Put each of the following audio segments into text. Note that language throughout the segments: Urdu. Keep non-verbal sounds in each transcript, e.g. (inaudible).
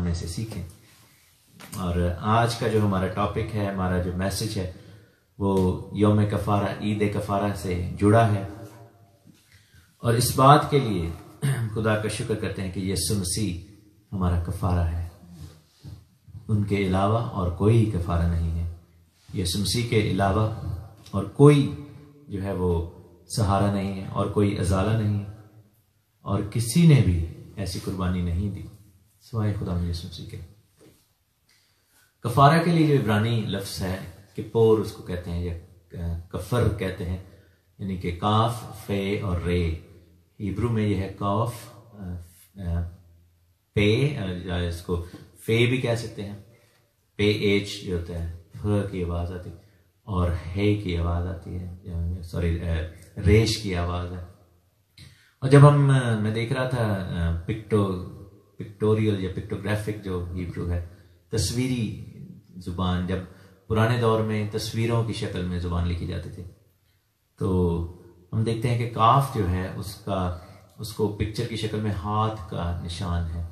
میں سے سیکھیں۔ اور آج کا جو ہمارا ٹاپک ہے، ہمارا جو میسج ہے، وہ یوم کفارہ، عید کفارہ سے جڑا ہے۔ اور اس بات کے لیے (clears throat) خدا کا شکر کرتے ہیں کہ یہ مسیح ہمارا کفارہ ہے۔ ان کے علاوہ اور کوئی کفارہ نہیں ہے۔ یہ مسیح کے علاوہ اور کوئی جو ہے وہ سہارا نہیں ہے اور کوئی ازالہ نہیں ہے۔ اور کسی نے بھی ایسی قربانی نہیں دی۔ سوائے خدا یسو مسیح کے۔ کفارہ کے لیے جو عبرانی لفظ ہے کہ پور اس کو کہتے ہیں یا کفر کہتے ہیں یعنی کہ کاف، فے اور رے۔ ہیبرو میں یہ ہے کاف پے اس کو فے بھی کہہ سکتے ہیں۔ پے ایچ جو ہوتا ہے کی آواز آتی، اور ہے کی آواز آتی ہے سوری ریش کی آواز ہے۔ اور جب ہم میں دیکھ رہا تھا پکٹو پکٹوریل یا پکٹوگرافک جو ہیبرو ہے تصویری زبان، جب پرانے دور میں تصویروں کی شکل میں زبان لکھی جاتی تھی، تو ہم دیکھتے ہیں کہ کاف جو ہے، اس کا، اس کو پکچر کی شکل میں ہاتھ کا نشان ہے۔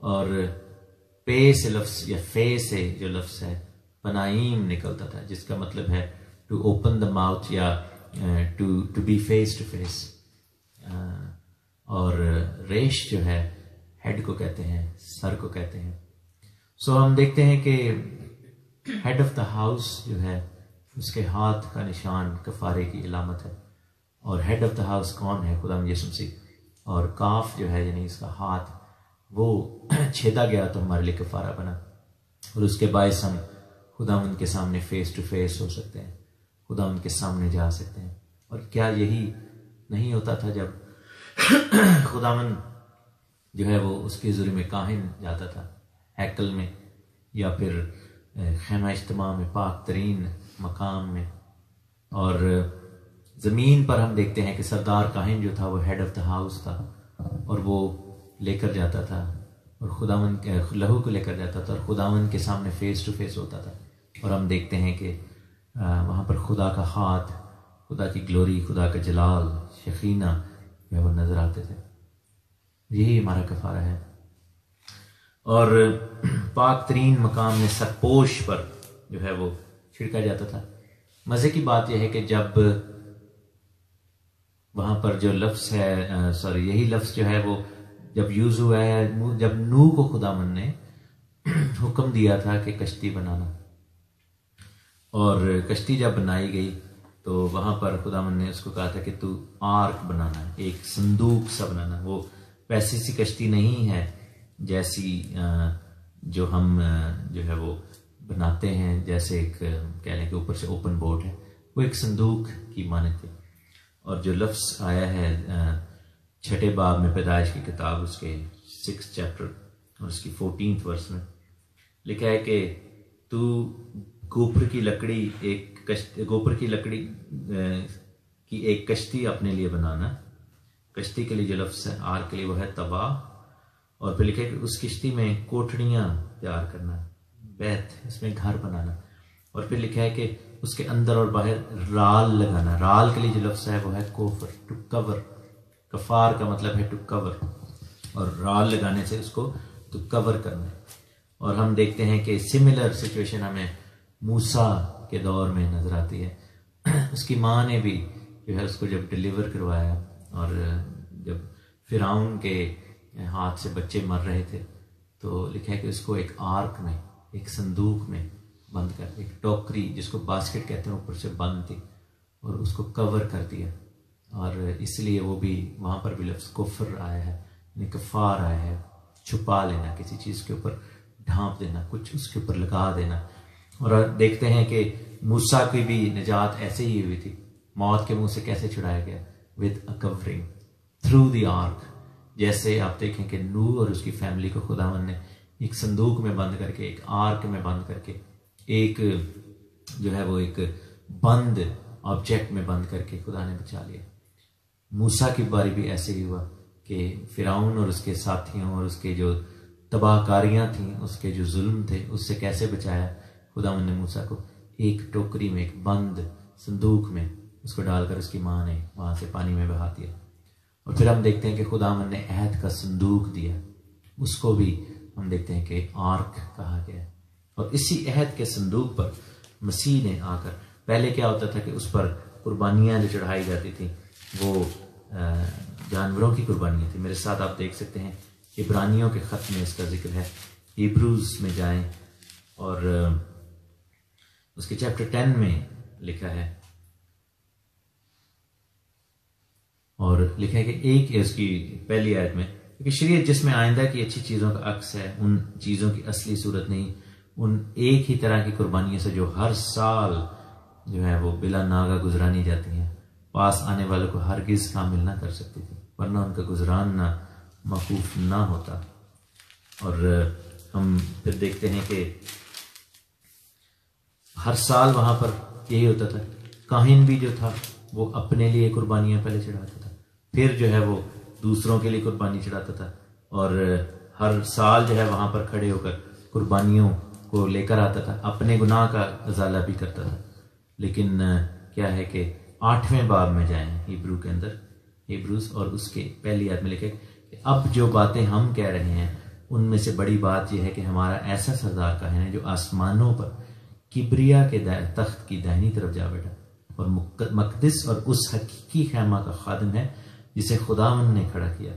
اور پے سے لفظ یا فے سے جو لفظ ہے پنائیم نکلتا تھا، جس کا مطلب ہے ٹو اوپن دا ماؤتھ یا to to be face to face اور ریش جو ہے ہیڈ کو کہتے ہیں سر کو کہتے ہیں. سو so, ہم دیکھتے ہیں کہ ہیڈ آف دا ہاؤس جو ہے اس کے ہاتھ کا نشان کفارے کی علامت ہے. اور ہیڈ آف دا ہاؤس کون ہے؟ خدا مجھے سمسی اور کاف جو ہے یعنی اس کا ہاتھ وہ (clears throat) چھیدا گیا تو ہمارے لیے کفارہ بنا. اور اس کے باعث ہم خدا ان کے سامنے فیس ٹو فیس ہو سکتے ہیں. خدا ان کے سامنے جا سکتے ہیں. اور کیا یہی نہیں ہوتا تھا جب (clears throat) خدا من جو ہے وہ اس کے ظلم میں کاہن جاتا تھا، ہیکل میں، یا پھر خیمہ اجتماع میں، پاک ترین مقام میں۔ اور زمین پر ہم دیکھتے ہیں کہ سردار کاہن جو تھا وہ ہیڈ آف دا ہاؤس تھا، اور وہ لے کر جاتا تھا، اور خداون لہو کو لے کر جاتا تھا، اور خداون کے سامنے فیس ٹو فیس ہوتا تھا۔ اور ہم دیکھتے ہیں کہ وہاں پر خدا کا ہاتھ خدا کی گلوری خدا کا جلال شقینہ جو ہے وہ نظر آتے تھے۔ یہی ہمارا کفارہ ہے۔ اور پاک ترین مقام میں سرپوش پر جو ہے وہ چھڑکا جاتا تھا۔ مزے کی بات یہ ہے کہ جب وہاں پر جو لفظ ہے سوری، یہی لفظ جو ہے وہ جب یوز ہوا ہے جب نو کو خدا من نے حکم دیا تھا کہ کشتی بنانا۔ اور کشتی جب بنائی گئی تو وہاں پر خدا من نے اس کو کہا تھا کہ تو آرک بنانا ہے، ایک صندوق سا بنانا وہ ویسی سی کشتی نہیں ہے جیسی جو ہم جو ہے وہ بناتے ہیں، جیسے ایک کہہ لیں کہ اوپر سے اوپن بورڈ ہے، وہ ایک صندوق کی مانت ہے۔ اور جو لفظ آیا ہے چھٹے باب میں پیدائش کی کتاب، اس کے سکس چیپٹر اور اس کی فورٹینتھ ورس میں لکھا ہے کہ تو گوپر کی لکڑی ایک گوپر کی لکڑی کی ایک کشتی اپنے لیے بنانا کشتی کے لیے جو لفظ ہے آر کے لیے وہ ہے تباہ، اور پھر لکھے کہ اس کشتی میں کوٹڑیاں تیار کرنا، بیت، اس میں گھر بنانا۔ اور پھر لکھا ہے کہ اس کے اندر اور باہر رال لگانا۔ رال کے لیے جو لفظ ہے، وہ ہے کوفر، ٹو کور۔ کفار کا مطلب ہے ٹو کور۔ اور رال لگانے سے اس کو تو کور کرنا اور ہم دیکھتے ہیں کہ سملر سچویشن ہمیں موسا کے دور میں نظر آتی ہے۔ (clears throat) اس کی ماں نے بھی جو ہے، اس کو جب ڈلیور کروایا اور جب فراؤن کے ہاتھ سے بچے مر رہے تھے تو لکھا ہے کہ اس کو ایک آرک میں، ایک صندوق میں بند کر، ایک ٹوکری جس کو باسکٹ کہتے ہیں، اوپر سے بند تھی اور اس کو کور کر دیا۔ اور اس لیے وہ بھی وہاں پر بھی لفظ کفر آیا ہے یعنی کفار آیا ہے، چھپا لینا، کسی چیز کے اوپر ڈھانپ دینا، کچھ اس کے اوپر لگا دینا۔ اور دیکھتے ہیں کہ موسا کی بھی نجات ایسے ہی ہوئی تھی، موت کے منہ سے کیسے چھڑایا گیا۔ With covering through the arc جیسے آپ دیکھیں کہ نو اور اس کی فیملی کو خدا من نے ایک صندوق میں بند کر کے، ایک آرک میں بند کر کے، ایک جو ہے وہ ایک بند آبجیکٹ میں بند کر کے خدا نے بچا لیا۔ موسا کی باری بھی ایسے ہی ہوا کہ فراؤن اور اس کے ساتھیوں اور اس کے جو تباہ کاریاں تھیں، اس کے جو ظلم تھے، اس سے کیسے بچایا؟ خدا من نے موسا کو ایک ٹوکری میں، ایک بند صندوق میں۔ اس کو ڈال کر اس کی ماں نے وہاں سے پانی میں بہا دیا۔ اور پھر ہم دیکھتے ہیں کہ خدا من نے عہد کا صندوق دیا۔ اس کو بھی ہم دیکھتے ہیں کہ آرک کہا گیا ہے۔ اور اسی عہد کے صندوق پر مسیح نے آ کر، پہلے کیا ہوتا تھا کہ اس پر قربانیاں جو چڑھائی جاتی تھیں، وہ جانوروں کی قربانیاں تھیں۔ میرے ساتھ آپ دیکھ سکتے ہیں، عبرانیوں کے خط میں اس کا ذکر ہے۔ ایبروز میں جائیں اور اس کے چیپٹر ٹین میں لکھا ہے۔ اور لکھا ہے کہ ایک اس کی پہلی آیت میں کہ شریعت جس میں آئندہ کی اچھی چیزوں کا عکس ہے، ان چیزوں کی اصلی صورت نہیں، ان ایک ہی طرح کی قربانیوں سے جو ہر سال جو ہے وہ بلا ناگا گزرانی جاتی ہیں، پاس آنے والوں کو ہرگز کامل نہ کر سکتی تھی، ورنہ ان کا گزران نہ مقوف نہ ہوتا۔ اور ہم پھر دیکھتے ہیں کہ ہر سال وہاں پر یہی ہوتا تھا، کاہن بھی جو تھا وہ اپنے لیے قربانیاں پہلے چڑھاتا تھا۔ پھر جو ہے وہ دوسروں کے لیے قربانی چڑھاتا تھا اور ہر سال جو ہے وہاں پر کھڑے ہو کر قربانیوں کو لے کر آتا تھا، اپنے گناہ کا ازالہ بھی کرتا تھا۔ لیکن کیا ہے کہ آٹھویں باب میں جائیں ہیبرو کے اندر، ہیبروز اور اس کے پہلی یاد میں لکھے کہ اب جو باتیں ہم کہہ رہے ہیں، ان میں سے بڑی بات یہ ہے کہ ہمارا ایسا سردار کا ہے جو آسمانوں پر کبریا کے تخت کی دہنی طرف جا بیٹھا۔ اور مقدس اور اس حقیقی خیمہ کا خادم ہے جسے خداون نے کھڑا کیا،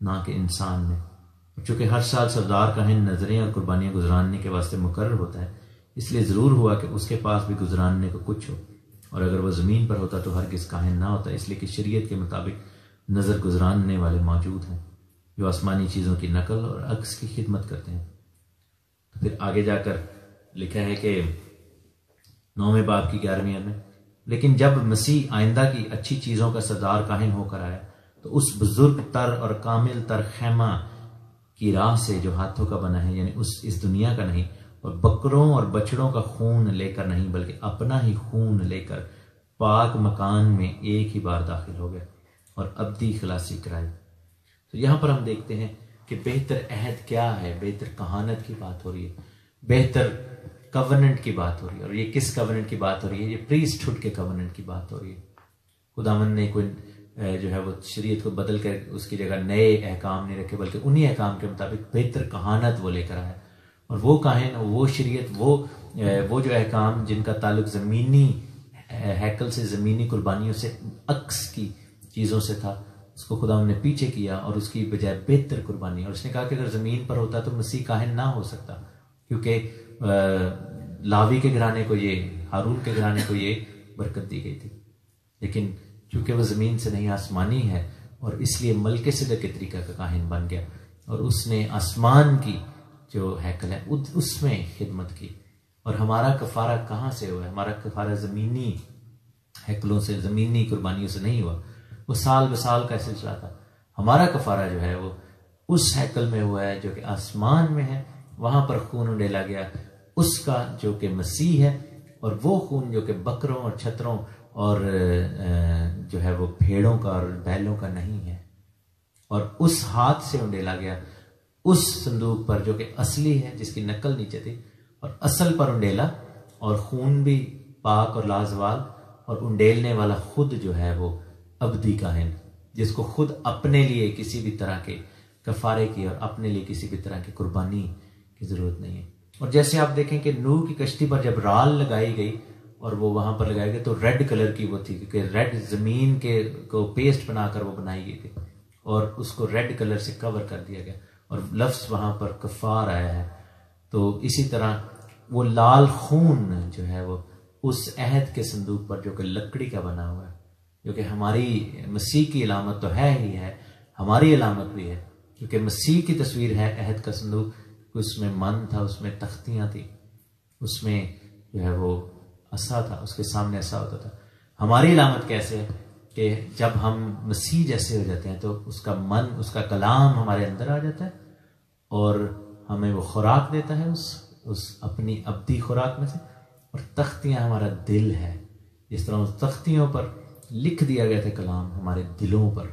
نہ کہ انسان نے۔ چونکہ ہر سال سردار کا ہند نظریں اور قربانیاں گزراننے کے واسطے مقرر ہوتا ہے، اس لیے ضرور ہوا کہ اس کے پاس بھی گزراننے کو کچھ ہو۔ اور اگر وہ زمین پر ہوتا تو ہر کس کاہن نہ ہوتا، اس لیے کہ شریعت کے مطابق نظر گزراننے والے موجود ہیں، جو آسمانی چیزوں کی نقل اور عکس کی خدمت کرتے ہیں۔ پھر آگے جا کر لکھا ہے کہ نویں باپ کی گیارہویں میں لیکن جب مسیح آئندہ کی اچھی چیزوں کا سردار کاہن ہو کر آیا، تو اس بزرگ تر اور کامل تر خیمہ کی راہ سے جو ہاتھوں کا بنا ہے یعنی اس اس دنیا کا نہیں، اور بکروں اور بچڑوں کا خون لے کر نہیں، بلکہ اپنا ہی خون لے کر پاک مکان میں ایک ہی بار داخل ہو گئے اور ابدی خلاصی کرائی۔ تو یہاں پر ہم دیکھتے ہیں کہ بہتر عہد کیا ہے، بہتر کہانت کی بات ہو رہی ہے، بہتر کورننٹ کی بات ہو رہی ہے اور یہ کس کورننٹ کی بات ہو رہی ہے؟ یہ پریسٹ ہوڈ کے کورننٹ کی بات ہو رہی ہے۔ خداون نے کوئی جو ہے وہ شریعت کو بدل کر اس کی جگہ نئے احکام نہیں رکھے، بلکہ انہی احکام کے مطابق بہتر کہانت وہ لے کر آیا۔ اور وہ کاہن، وہ شریعت، وہ وہ جو احکام جن کا تعلق زمینی ہیکل سے، زمینی قربانیوں سے عکس کی چیزوں سے تھا، اس کو خدا نے پیچھے کیا اور اس کی بجائے بہتر قربانی۔ اور اس نے کہا کہ اگر زمین پر ہوتا تو مسیح کاہن نہ ہو سکتا، کیونکہ لاوی کے گھرانے کو یہ، ہارون کے گھرانے کو یہ برکت دی گئی تھی۔ لیکن چونکہ وہ زمین سے نہیں، آسمانی ہے، اور اس لیے ملک صدق کے طریقہ کا کاہن بن گیا۔ اور اس نے آسمان کی جو ہیکل ہے، اس میں خدمت کی۔ اور ہمارا کفارہ کہاں سے ہوا؟ ہے ہمارا کفارہ زمینی ہیکلوں سے، زمینی قربانیوں سے نہیں ہوا۔ وہ سال بسال کا سلسلہ تھا۔ ہمارا کفارہ جو ہے، وہ اس ہیکل میں ہوا ہے جو کہ آسمان میں ہے۔ وہاں پر خون ڈیلا گیا۔ اس کا جو کہ مسیح ہے اور وہ خون جو کہ بکروں اور چھتروں اور جو ہے وہ پھیڑوں کا اور بیلوں کا نہیں ہے۔ اور اس ہاتھ سے انڈیلا گیا۔ اس صندوق پر جو کہ اصلی ہے، جس کی نقل نیچے تھی، اور اصل پر انڈیلا اور خون بھی پاک اور لازوال۔ اور انڈیلنے والا خود جو ہے وہ ابدی کا ہے جس کو خود اپنے لیے کسی بھی طرح کے کفارے کی اور اپنے لیے کسی بھی طرح کی قربانی کی ضرورت نہیں ہے۔ اور جیسے آپ دیکھیں کہ نو کی کشتی پر جب رال لگائی گئی اور وہ وہاں پر لگائے گئے تو ریڈ کلر کی وہ تھی، کیونکہ ریڈ زمین کے کو پیسٹ بنا کر وہ بنائی گئی تھی اور اس کو ریڈ کلر سے کور کر دیا گیا اور لفظ وہاں پر کفار آیا ہے۔ تو اسی طرح وہ لال خون جو ہے وہ اس عہد کے صندوق پر جو کہ لکڑی کا بنا ہوا ہے، جو کہ ہماری مسیح کی علامت تو ہے ہی ہے، ہماری علامت بھی ہے، کیونکہ مسیح کی تصویر ہے عہد کا صندوق۔ اس میں من تھا، اس میں تختیاں تھیں، اس میں جو ہے وہ اسا تھا، اس کے سامنے ایسا ہوتا تھا۔ ہماری علامت کیسے ہے کہ جب ہم مسیح جیسے ہو جاتے ہیں تو اس کا من، اس کا کلام ہمارے اندر آ جاتا ہے اور ہمیں وہ خوراک دیتا ہے اس اس اپنی ابدی خوراک میں سے۔ اور تختیاں ہمارا دل ہے۔ جس طرح اس تختیوں پر لکھ دیا گیا تھا کلام، ہمارے دلوں پر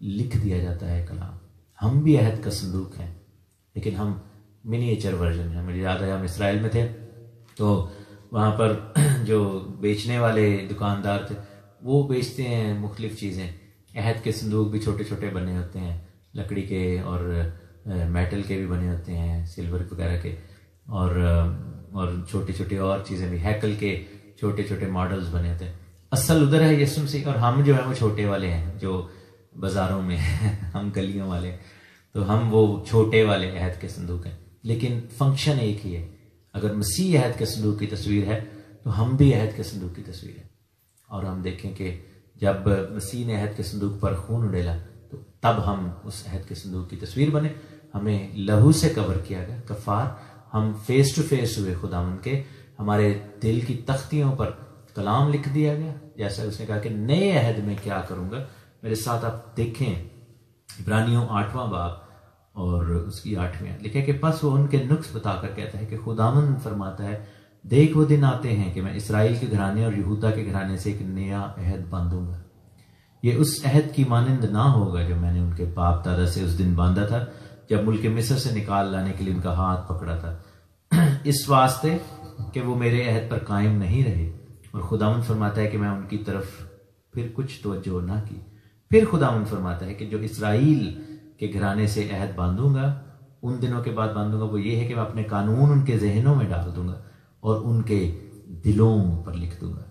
لکھ دیا جاتا ہے کلام۔ ہم بھی عہد کا صندوق ہیں، لیکن ہم منیچر ورژن ہیں۔ مجھے یاد ہے، ہم اسرائیل میں تھے۔ تو وہاں پر (clears throat) جو بیچنے والے دکاندار تھے، وہ بیچتے ہیں مختلف چیزیں۔ عہد کے صندوق بھی چھوٹے چھوٹے بنے ہوتے ہیں۔ لکڑی کے اور میٹل کے بھی بنے ہوتے ہیں سلور وغیرہ کے۔ اور اور چھوٹی چھوٹی اور چیزیں بھی۔ ہیکل کے چھوٹے چھوٹے ماڈلز بنے ہوتے ہیں۔ اصل ادھر ہے یسم سیکھ اور ہم جو ہیں وہ چھوٹے والے ہیں، جو بازاروں میں (laughs) ہم گلیوں والے تو ہم وہ چھوٹے والے عہد کے صندوق ہیں۔ لیکن فنکشن ایک ہی ہے۔ اگر مسیح عہد کے صندوق کی تصویر ہے، تو ہم بھی عہد کے صندوق کی تصویر ہے اور ہم دیکھیں کہ جب مسیح نے عہد کے صندوق پر خون اڈیلا، تو تب ہم اس عہد کے صندوق کی تصویر بنے۔ ہمیں لہو سے کور کیا گیا، کفار۔ ہم فیس ٹو فیس ہوئے خدا من کے۔ ہمارے دل کی تختیوں پر کلام لکھ دیا گیا۔ جیسا اس نے کہا کہ نئے عہد میں کیا کروں گا؟ میرے ساتھ آپ دیکھیں۔ عبرانیوں آٹھواں باب۔ اور اس کی آٹھویں۔ لکھے کہ پس وہ ان کے نقص بتا کر کہتا ہے کہ خدامن فرماتا ہے، دیکھ وہ دن آتے ہیں کہ میں اسرائیل کے گھرانے اور یہودا کے گھرانے سے ایک نیا عہد باندھوں گا۔ یہ اس عہد کی مانند نہ ہوگا جو میں نے ان کے باپ دادا سے اس دن باندھا تھا، جب ملک مصر سے نکال لانے کے لیے ان کا ہاتھ پکڑا تھا۔ اس واسطے کہ وہ میرے عہد پر قائم نہیں رہے۔ اور خداون فرماتا ہے کہ میں ان کی طرف پھر کچھ توجہ نہ کی۔ پھر خداون فرماتا ہے کہ جو اسرائیل کے گھرانے سے عہد باندھوں گا، ان دنوں کے بعد باندھوں گا، وہ یہ ہے کہ میں اپنے قانون ان کے ذہنوں میں ڈال دوں گا اور ان کے دلوں پر لکھ دوں گا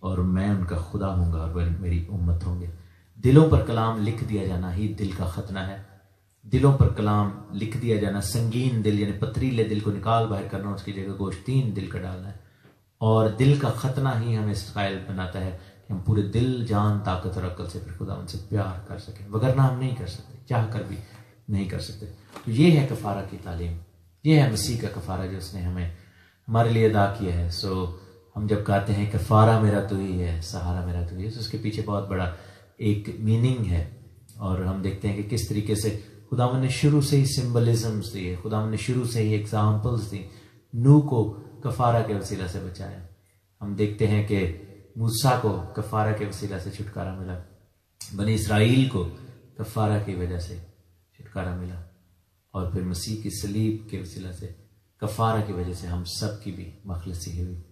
اور میں ان کا خدا ہوں گا اور وہ میری امت ہوں گے۔ دلوں پر کلام لکھ دیا جانا ہی دل کا ختنہ ہے۔ دلوں پر کلام لکھ دیا جانا، سنگین دل یعنی پتریلے دل کو نکال باہر کرنا، اس کی جگہ گوشتین دل کا ڈالنا ہے۔ اور دل کا ختنہ ہی ہمیں اس قائل بناتا ہے۔ ہم پورے دل، جان، طاقت اور عقل سے پھر خدا ان سے پیار کر سکیں۔ وغیرہ ہم نہیں کر سکتے چاہ کر بھی نہیں کر سکتے۔ تو یہ ہے کفارہ کی تعلیم۔ یہ ہے مسیح کا کفارہ جو اس نے ہمیں، ہمارے لیے ادا کیا ہے۔ سو ہم جب کہتے ہیں کہ فارا میرا تو ہی ہے، سہارا میرا تو ہی ہے اس کے پیچھے بہت بڑا ایک میننگ ہے۔ اور ہم دیکھتے ہیں کہ کس طریقے سے خدا نے شروع سے ہی سمبلزمس دیے خدا نے شروع سے ہی ایگزامپلس دی نو کو کفارہ کے وسیلہ سے بچایا۔ ہم دیکھتے ہیں کہ موسا کو کفارہ کے وسیلہ سے چھٹکارا ملا۔ بنی اسرائیل کو کفارہ کی وجہ سے چھٹکارا ملا۔ اور پھر مسیح کی سلیب کے وسیلہ سے کفارہ کی وجہ سے ہم سب کی بھی مخلصی ہوئی۔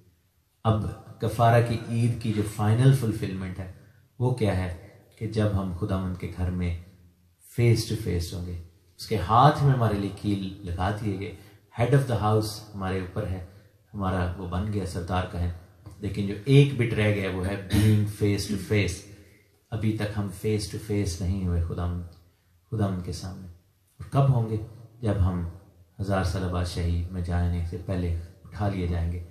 اب کفارہ کی عید کی جو فائنل فلفلمنٹ ہے، وہ کیا ہے کہ جب ہم خدا مند کے گھر میں فیس ٹو فیس ہوں گے، اس کے ہاتھ میں ہمارے لیے کیل لگا دیے گئے۔ ہیڈ آف دا ہاؤس ہمارے اوپر ہے، ہمارا وہ بن گیا، سردار کا ہے۔ لیکن جو ایک بٹ رہ گیا وہ ہے بینگ فیس ٹو فیس ابھی تک ہم فیس ٹو فیس نہیں ہوئے خدا خدا کے سامنے۔ اور کب ہوں گے؟ جب ہم ہزار سال بادشاہی میں جانے سے پہلے اٹھا لیے جائیں گے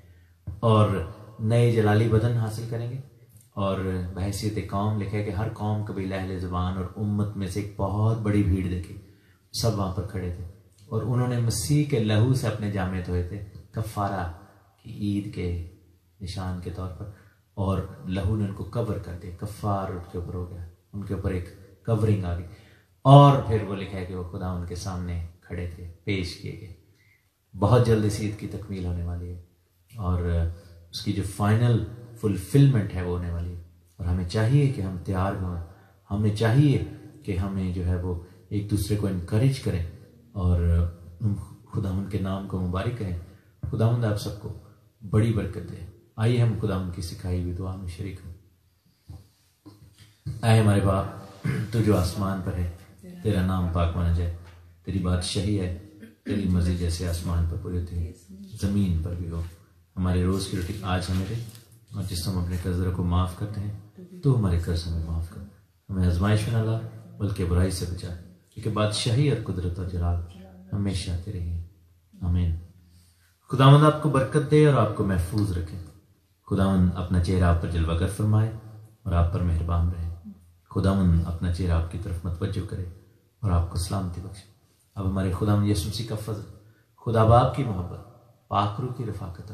اور نئے جلالی بدن حاصل کریں گے۔ اور بحثیت قوم لکھے کہ ہر قوم کبھی لہل زبان اور امت میں سے ایک بہت بڑی بھیڑ دیکھی سب وہاں پر کھڑے تھے۔ اور انہوں نے مسیح کے لہو سے اپنے جامع دھوئے تھے۔ کفارہ کی عید کے نشان کے طور پر، اور لہو نے ان کو کور کر دیا، کفار ان کے اوپر ہو گیا، ان کے اوپر ایک کورنگ آ گئی۔ اور پھر وہ لکھا ہے کہ وہ خدا ان کے سامنے کھڑے تھے، پیش کیے گئے۔ بہت جلد اس عید کی تکمیل ہونے والی ہے، اور اس کی جو فائنل فلفلمنٹ ہے وہ ہونے والی ہے۔ اور ہمیں چاہیے کہ ہم تیار ہوں، ہمیں چاہیے کہ ہمیں جو ہے وہ ایک دوسرے کو انکریج کریں، اور خدا ان کے نام کو مبارک کریں خدا آپ سب کو بڑی برکت دے۔ آئیے ہم خدا ان کی سکھائی ہوئی دعا میں شریک ہوں۔ اے ہمارے باپ، تو جو آسمان پر ہے، تیرا نام پاک مانا جائے۔ تیری بات ہے، تیری مرضی جیسے آسمان پر پوری ہوتی ہے زمین پر بھی ہو۔ ہمارے روز کی روٹی آج ہمیں دے، اور جس ہم اپنے قرضوں کو معاف کرتے ہیں، تو ہمارے قرض ہمیں معاف کر۔ ہمیں آزمائش میں نہ لا، بلکہ برائی سے بچا۔ کیونکہ بادشاہی اور قدرت اور جلال ہمیشہ آتے رہی آمین۔ خدا مند آپ کو برکت دے اور آپ کو محفوظ رکھے۔ خدا مند اپنا چہرہ آپ پر جلوہ گر فرمائے اور آپ پر مہربان رہے۔ خدا مند اپنا چہرہ آپ کی طرف متوجہ کرے اور آپ کو سلامتی بخشے۔ اب ہمارے خدا میں یسوسی کا فضل، خدا باپ کی محبت پاکرو کی رفاقت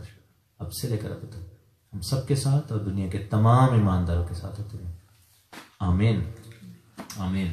اب سے لے کر اب تک ہم سب کے ساتھ اور دنیا کے تمام ایمانداروں کے ساتھ ہوتے ہیں آمین۔ آمین۔